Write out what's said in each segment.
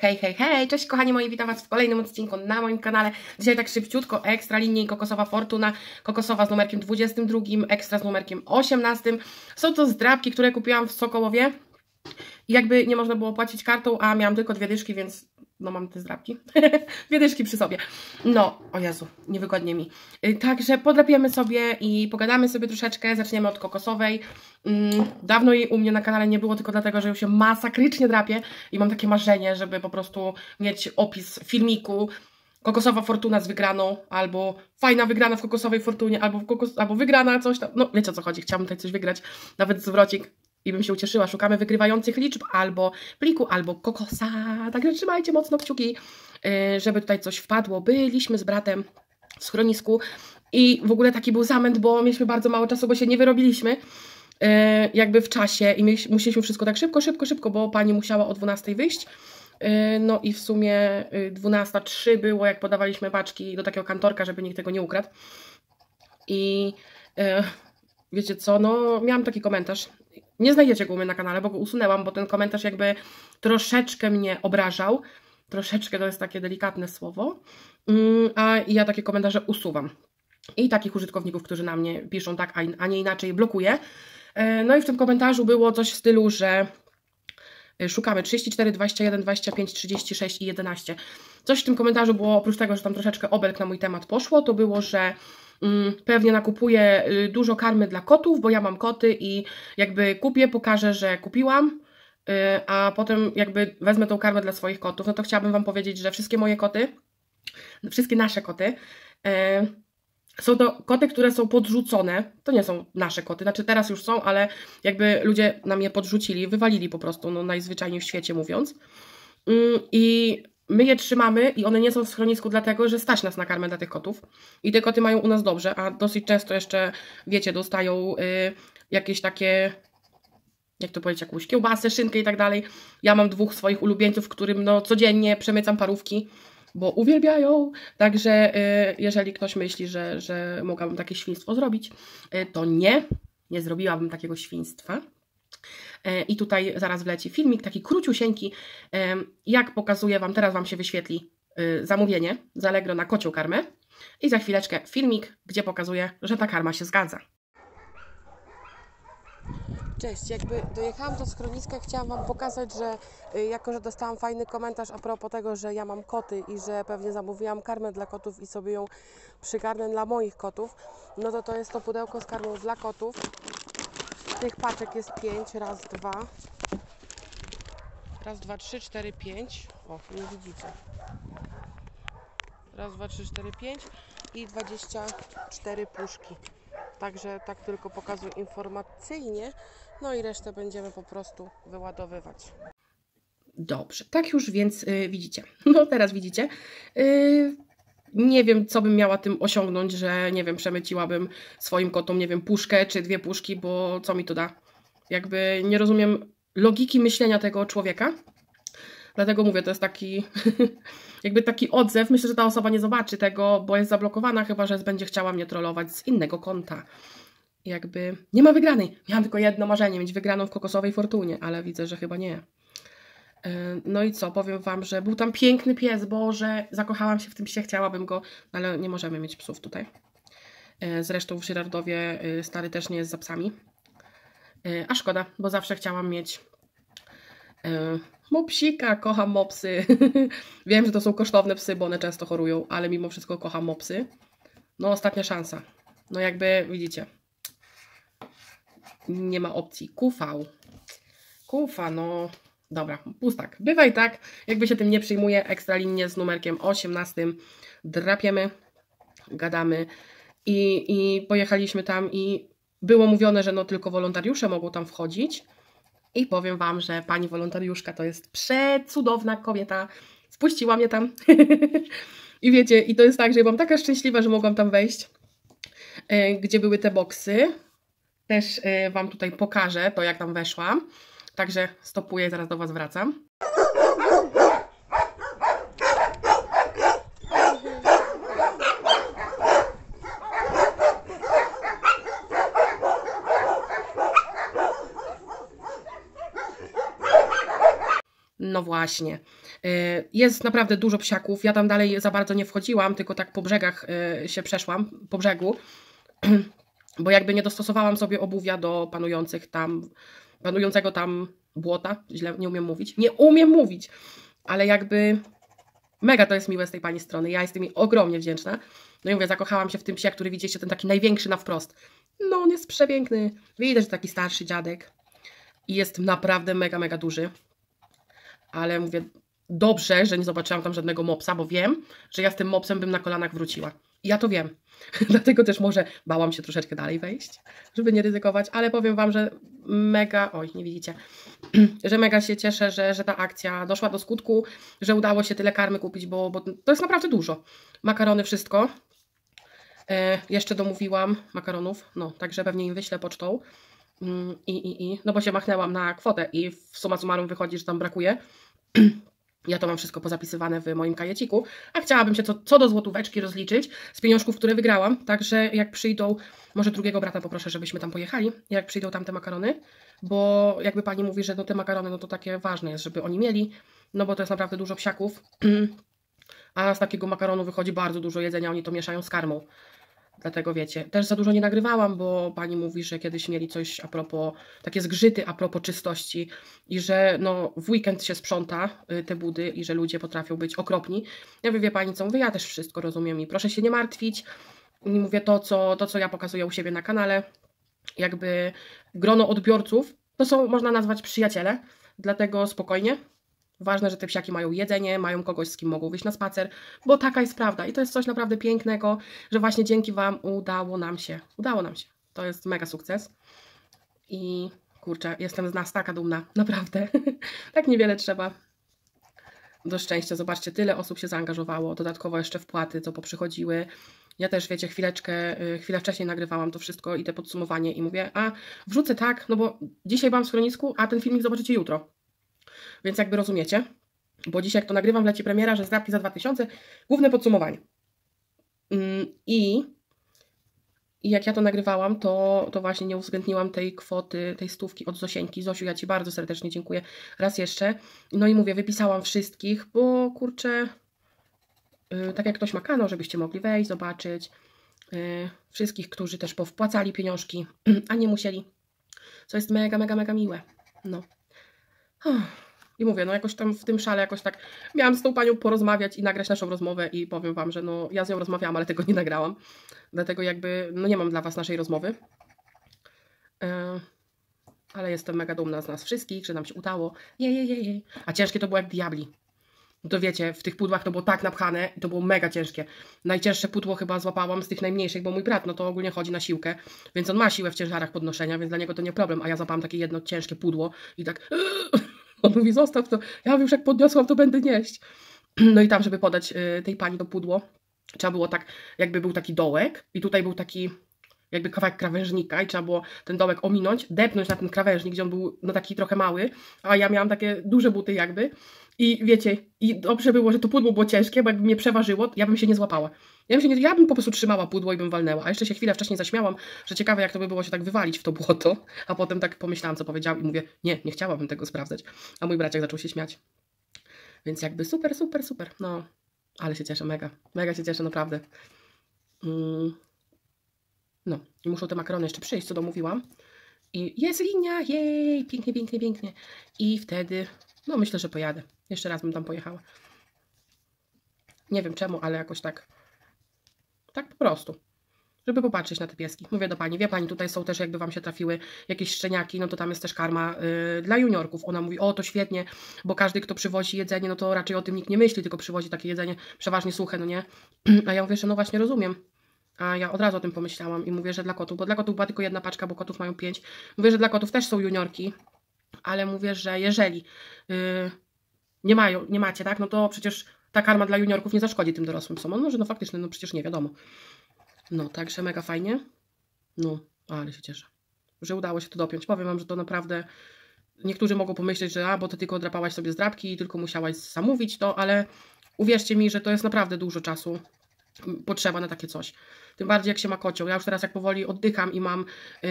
Hej, hej, hej, cześć kochani moi, witam Was w kolejnym odcinku na moim kanale. Dzisiaj tak szybciutko, ekstra linii kokosowa fortuna, kokosowa z numerkiem 22, ekstra z numerkiem 18. Są to zdrabki, które kupiłam w Sokołowie. Jakby nie można było płacić kartą, a miałam tylko dwie dyszki, więc no mam te zdrabki. dwie dyszki przy sobie. No, o Jezu, niewygodnie mi. Y, Także podrapiemy sobie i pogadamy sobie troszeczkę. Zaczniemy od kokosowej. Mm, Dawno jej u mnie na kanale nie było, tylko dlatego, że już się masakrycznie drapie i mam takie marzenie, żeby po prostu mieć opis filmiku kokosowa fortuna z wygraną, albo fajna wygrana w kokosowej fortunie, albo, kokos, albo wygrana coś tam. No wiecie o co chodzi, chciałabym tutaj coś wygrać, nawet zwrocik i bym się ucieszyła. Szukamy wygrywających liczb albo pliku, albo kokosa. Także trzymajcie mocno kciuki, yy, żeby tutaj coś wpadło. Byliśmy z bratem w schronisku i w ogóle taki był zamęt, bo mieliśmy bardzo mało czasu, bo się nie wyrobiliśmy yy, jakby w czasie i musieliśmy wszystko tak szybko, szybko, szybko, bo pani musiała o 12 wyjść. Yy, No i w sumie yy, 12.03 było, jak podawaliśmy paczki do takiego kantorka, żeby nikt tego nie ukradł. I wiecie co, no miałam taki komentarz. Nie znajdziecie go u mnie na kanale, bo go usunęłam, bo ten komentarz jakby troszeczkę mnie obrażał. Troszeczkę to jest takie delikatne słowo. Mm, A ja takie komentarze usuwam. I takich użytkowników, którzy na mnie piszą tak, a nie inaczej, blokuję. E, No i w tym komentarzu było coś w stylu, że e, szukamy 34, 21, 25, 36 i 11. Coś w tym komentarzu było, oprócz tego, że tam troszeczkę obelg na mój temat poszło, to było, że pewnie nakupuję y, dużo karmy dla kotów, bo ja mam koty i jakby kupię, pokażę, że kupiłam, y, a potem jakby wezmę tą karmę dla swoich kotów. No to chciałabym Wam powiedzieć, że wszystkie moje koty, wszystkie nasze koty, e, są to koty, które są podrzucone. To nie są nasze koty, znaczy teraz już są, ale jakby ludzie nam je podrzucili, wywalili po prostu, no najzwyczajniej w świecie mówiąc. Mm, I my je trzymamy i one nie są w schronisku dlatego, że stać nas na karmę dla tych kotów. I te koty mają u nas dobrze, a dosyć często jeszcze, wiecie, dostają y, jakieś takie jak to powiedzieć, jakąś kiełbasę, szynkę i tak dalej. Ja mam dwóch swoich ulubieńców, którym no, codziennie przemycam parówki, bo uwielbiają. Także y, jeżeli ktoś myśli, że, że mogłabym takie świństwo zrobić, y, to nie, nie zrobiłabym takiego świństwa. E, I tutaj zaraz wleci filmik, taki króciusieńki, em, jak pokazuję Wam, teraz Wam się wyświetli y, zamówienie z Allegro na kocią karmę i za chwileczkę filmik, gdzie pokazuję, że ta karma się zgadza. Cześć, jakby dojechałam do schroniska, chciałam Wam pokazać, że y, jako, że dostałam fajny komentarz a propos tego, że ja mam koty i że pewnie zamówiłam karmę dla kotów i sobie ją przygarnę dla moich kotów, no to to jest to pudełko z karmą dla kotów. Tych paczek jest pięć, raz, dwa. Raz, dwa, trzy, cztery, pięć. O, nie widzicie. Raz, dwa, trzy, cztery, pięć i 24 puszki. Także tak tylko pokazuję informacyjnie, no i resztę będziemy po prostu wyładowywać. Dobrze, tak już więc y, widzicie. No teraz widzicie. Y, nie wiem, co bym miała tym osiągnąć, że nie wiem, przemyciłabym swoim kotom, nie wiem, puszkę czy dwie puszki, bo co mi to da? Jakby nie rozumiem logiki myślenia tego człowieka. Dlatego mówię, to jest taki, jakby taki odzew. Myślę, że ta osoba nie zobaczy tego, bo jest zablokowana, chyba że będzie chciała mnie trollować z innego konta. Jakby nie ma wygranej. Miałam tylko jedno marzenie, mieć wygraną w kokosowej fortunie, ale widzę, że chyba nie. E, No i co, powiem Wam, że był tam piękny pies, Boże, zakochałam się w tym psie, chciałabym go, ale nie możemy mieć psów tutaj. E, Zresztą w Żyrardowie y, stary też nie jest za psami. A szkoda, bo zawsze chciałam mieć mopsika, kocham mopsy. Wiem, że to są kosztowne psy, bo one często chorują, ale mimo wszystko kocham mopsy. No ostatnia szansa. No jakby widzicie, nie ma opcji. Kufał. Kufa, no dobra, pustak. Bywa i tak, jakby się tym nie przyjmuje. Ekstra linię z numerkiem 18. Drapiemy, gadamy i, i pojechaliśmy tam i było mówione, że no tylko wolontariusze mogą tam wchodzić. I powiem Wam, że pani wolontariuszka to jest przecudowna kobieta. Wpuściła mnie tam. I wiecie, i to jest tak, że ja byłam taka szczęśliwa, że mogłam tam wejść, e, gdzie były te boksy. Też e, Wam tutaj pokażę to, jak tam weszłam. Także stopuję zaraz do Was wracam. No właśnie. Y, jest naprawdę dużo psiaków. Ja tam dalej za bardzo nie wchodziłam, tylko tak po brzegach y, się przeszłam, po brzegu, bo jakby nie dostosowałam sobie obuwia do panujących tam, panującego tam błota. Źle nie umiem mówić. Nie umiem mówić, ale jakby mega to jest miłe z tej pani strony. Ja jestem jej ogromnie wdzięczna. No i mówię, zakochałam się w tym psie, który widzicie, ten taki największy na wprost. No on jest przepiękny. Widać, że taki starszy dziadek. I jest naprawdę mega, mega duży. Ale mówię, dobrze, że nie zobaczyłam tam żadnego mopsa, bo wiem, że ja z tym mopsem bym na kolanach wróciła. I ja to wiem. Dlatego też może bałam się troszeczkę dalej wejść, żeby nie ryzykować, ale powiem Wam, że mega, oj, nie widzicie, że mega się cieszę, że, że ta akcja doszła do skutku, że udało się tyle karmy kupić, bo, bo to jest naprawdę dużo. Makarony, wszystko. E, jeszcze domówiłam makaronów, no, także pewnie im wyślę pocztą. Mm, I, i, i, no bo się machnęłam na kwotę i w suma summarum wychodzi, że tam brakuje. Ja to mam wszystko pozapisywane w moim kajeciku, a chciałabym się co, co do złotóweczki rozliczyć z pieniążków, które wygrałam. Także jak przyjdą, może drugiego brata poproszę, żebyśmy tam pojechali, jak przyjdą tam te makarony, bo jakby pani mówi, że no te makarony, no to takie ważne jest, żeby oni mieli, no bo to jest naprawdę dużo psiaków, a z takiego makaronu wychodzi bardzo dużo jedzenia, oni to mieszają z karmą. Dlatego wiecie, też za dużo nie nagrywałam, bo pani mówi, że kiedyś mieli coś a propos, takie zgrzyty a propos czystości i że no, w weekend się sprząta y, te budy i że ludzie potrafią być okropni. Ja mówię, wie pani co, mówię, ja też wszystko rozumiem i proszę się nie martwić. I mówię to co, to, co ja pokazuję u siebie na kanale, jakby grono odbiorców, to są, można nazwać przyjaciele, dlatego spokojnie, Ważne, że te psiaki mają jedzenie, mają kogoś, z kim mogą wyjść na spacer, bo taka jest prawda. I to jest coś naprawdę pięknego, że właśnie dzięki Wam udało nam się. Udało nam się. To jest mega sukces. I kurczę, jestem z nas taka dumna. Naprawdę. tak niewiele trzeba. Do szczęścia. Zobaczcie, tyle osób się zaangażowało. Dodatkowo jeszcze wpłaty, co poprzychodziły. Ja też, wiecie, chwileczkę, y, chwilę wcześniej nagrywałam to wszystko i te podsumowanie i mówię, a wrzucę tak, no bo dzisiaj byłam w schronisku, a ten filmik zobaczycie jutro. Więc jakby rozumiecie, bo dzisiaj jak to nagrywam, leci premiera, że zdrapki za 2000, główne podsumowanie. Mm, I, I jak ja to nagrywałam, to, to właśnie nie uwzględniłam tej kwoty, tej stówki od Zosieńki. Zosiu, ja Ci bardzo serdecznie dziękuję raz jeszcze. No i mówię, wypisałam wszystkich, bo kurczę, yy, tak jak ktoś ma kanał, żebyście mogli wejść, zobaczyć. Yy, wszystkich, którzy też powpłacali pieniążki, a nie musieli. Co jest mega, mega, mega miłe. No. I mówię, no jakoś tam w tym szale jakoś tak miałam z tą panią porozmawiać i nagrać naszą rozmowę i powiem Wam, że no ja z nią rozmawiałam, ale tego nie nagrałam. Dlatego jakby, no nie mam dla Was naszej rozmowy. Yy, ale jestem mega dumna z nas wszystkich, że nam się udało. Je, je, je, je. A ciężkie to było jak diabli. To wiecie, w tych pudłach to było tak napchane i to było mega ciężkie. Najcięższe pudło chyba złapałam z tych najmniejszych, bo mój brat, no to ogólnie chodzi na siłkę, więc on ma siłę w ciężarach podnoszenia, więc dla niego to nie problem, a ja złapałam takie jedno ciężkie pudło i tak On mówi, zostaw to. Ja już jak podniosłam, to będę nieść. No i tam, żeby podać y, tej pani to pudło, trzeba było tak, jakby był taki dołek i tutaj był taki jakby kawałek krawężnika i trzeba było ten dołek ominąć, depnąć na ten krawężnik, gdzie on był no taki trochę mały, a ja miałam takie duże buty jakby i wiecie, i dobrze było, że to pudło było ciężkie, bo jakby mnie przeważyło, ja bym się nie złapała. Ja bym, się nie, ja bym po prostu trzymała pudło i bym walnęła, a jeszcze się chwilę wcześniej zaśmiałam, że ciekawe jak to by było się tak wywalić w to błoto, a potem tak pomyślałam, co powiedziałam i mówię, nie, nie chciałabym tego sprawdzać, a mój braciak zaczął się śmiać. Więc jakby super, super, super, no, ale się cieszę, mega, mega się cieszę, naprawdę. Mm. No, i muszą te makarony jeszcze przyjść, co domówiłam. I jest linia, jej, pięknie, pięknie, pięknie. I wtedy, no myślę, że pojadę. Jeszcze raz bym tam pojechała. Nie wiem czemu, ale jakoś tak, tak po prostu. Żeby popatrzeć na te pieski. Mówię do pani, wie pani, tutaj są też jakby wam się trafiły jakieś szczeniaki, no to tam jest też karma yy, dla juniorków. Ona mówi, o to świetnie, bo każdy, kto przywozi jedzenie, no to raczej o tym nikt nie myśli, tylko przywozi takie jedzenie przeważnie suche, no nie? A ja mówię, że no właśnie rozumiem. A ja od razu o tym pomyślałam i mówię, że dla kotów, bo dla kotów była tylko jedna paczka, bo kotów mają pięć. Mówię, że dla kotów też są juniorki, ale mówię, że jeżeli yy, nie mają, nie macie, tak, no to przecież ta karma dla juniorków nie zaszkodzi tym dorosłym. No może no faktycznie, no przecież nie wiadomo. No, także mega fajnie. No, ale się cieszę, że udało się to dopiąć. Powiem Wam, że to naprawdę niektórzy mogą pomyśleć, że a, bo Ty tylko odrapałaś sobie zdrabki i tylko musiałaś zamówić to, ale uwierzcie mi, że to jest naprawdę dużo czasu potrzeba na takie coś. Tym bardziej jak się ma kocioł. Ja już teraz jak powoli oddycham i mam yy,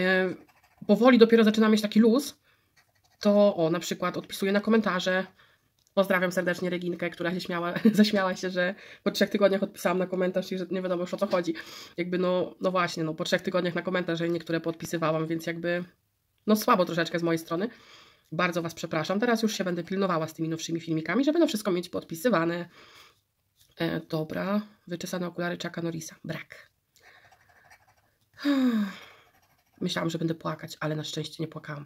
powoli dopiero zaczynam mieć taki luz, to o, na przykład odpisuję na komentarze, Pozdrawiam serdecznie Reginkę, która się śmiała, zaśmiała się, że po trzech tygodniach odpisałam na komentarz i że nie wiadomo już o co chodzi. Jakby no, no właśnie, no po trzech tygodniach na komentarz, że niektóre podpisywałam, więc jakby no słabo troszeczkę z mojej strony. Bardzo Was przepraszam. Teraz już się będę pilnowała z tymi nowszymi filmikami, żeby no wszystko mieć podpisywane. E, dobra, wyczesane okulary Chucka Norrisa. Brak. Myślałam, że będę płakać, ale na szczęście nie płakałam.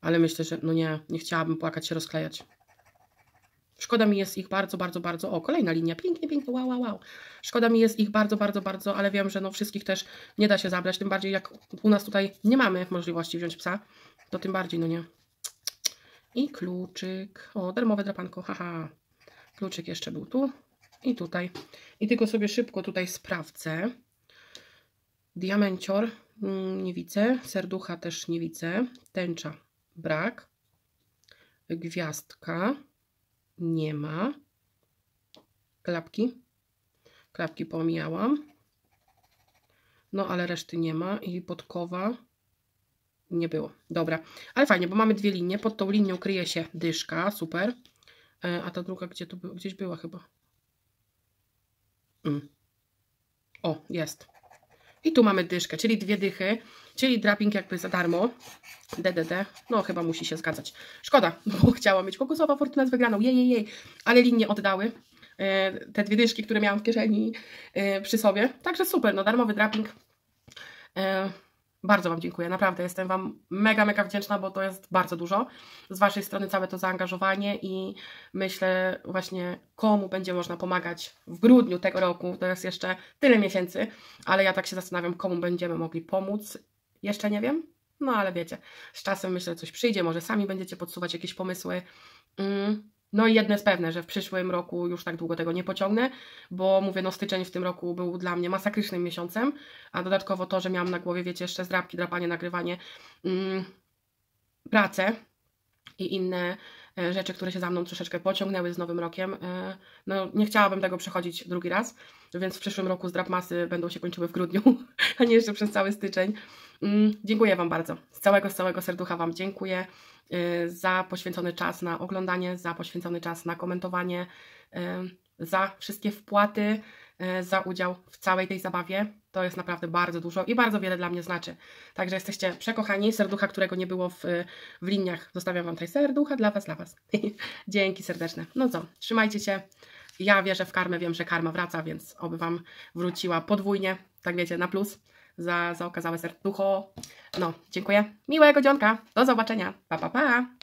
Ale myślę, że no nie, nie chciałabym płakać się rozklejać. Szkoda mi jest ich bardzo, bardzo, bardzo. O, kolejna linia. Pięknie, pięknie. Wow, wow, wow. Szkoda mi jest ich bardzo, bardzo, bardzo, ale wiem, że no wszystkich też nie da się zabrać. Tym bardziej jak u nas tutaj nie mamy możliwości wziąć psa, to tym bardziej, no nie. I kluczyk. O, darmowe drapanko. Haha. Kluczyk jeszcze był tu i tutaj. I tylko sobie szybko tutaj sprawdzę. Diamencior mm, nie widzę. Serducha też nie widzę. Tęcza brak. Gwiazdka nie ma. Klapki. Klapki pomijałam. No, ale reszty nie ma. I podkowa nie było. Dobra. Ale fajnie, bo mamy dwie linie. Pod tą linią kryje się dyszka. Super. E, a ta druga gdzie tu gdzieś była chyba. Mm. O, jest. I tu mamy dyszkę, czyli dwie dychy, czyli draping jakby za darmo. DDD, no chyba musi się zgadzać. Szkoda, bo chciałam mieć kokosowa fortuna z wygraną, jej, jej, jej. Ale linie oddały e, te dwie dyszki, które miałam w kieszeni e, przy sobie. Także super, no darmowy draping. Bardzo Wam dziękuję, naprawdę jestem Wam mega, mega wdzięczna, bo to jest bardzo dużo. Z Waszej strony całe to zaangażowanie i myślę właśnie komu będzie można pomagać w grudniu tego roku, to jest jeszcze tyle miesięcy, ale ja tak się zastanawiam, komu będziemy mogli pomóc. Jeszcze nie wiem, no ale wiecie, z czasem myślę, coś przyjdzie, może sami będziecie podsuwać jakieś pomysły. Mm. No i jedno jest pewne, że w przyszłym roku już tak długo tego nie pociągnę, bo mówię, no styczeń w tym roku był dla mnie masakrycznym miesiącem, a dodatkowo to, że miałam na głowie, wiecie, jeszcze zdrabki, drapanie, nagrywanie, mm, pracę i inne e, rzeczy, które się za mną troszeczkę pociągnęły z nowym rokiem. E, no nie chciałabym tego przechodzić drugi raz, więc w przyszłym roku zdrap masy będą się kończyły w grudniu, a nie jeszcze przez cały styczeń. Mm, dziękuję Wam bardzo. Z całego, z całego serducha Wam dziękuję. Y, za poświęcony czas na oglądanie, za poświęcony czas na komentowanie, y, za wszystkie wpłaty, y, za udział w całej tej zabawie. To jest naprawdę bardzo dużo i bardzo wiele dla mnie znaczy. Także jesteście przekochani. Serducha, którego nie było w, w liniach, zostawiam Wam tutaj serducha dla Was, dla Was. Dzięki serdeczne. No co, trzymajcie się. Ja wierzę w karmę, wiem, że karma wraca, więc oby Wam wróciła podwójnie, tak wiecie, na plus za, za okazałe serducho. No, dziękuję. Miłego dzionka. Do zobaczenia. Pa, pa, pa.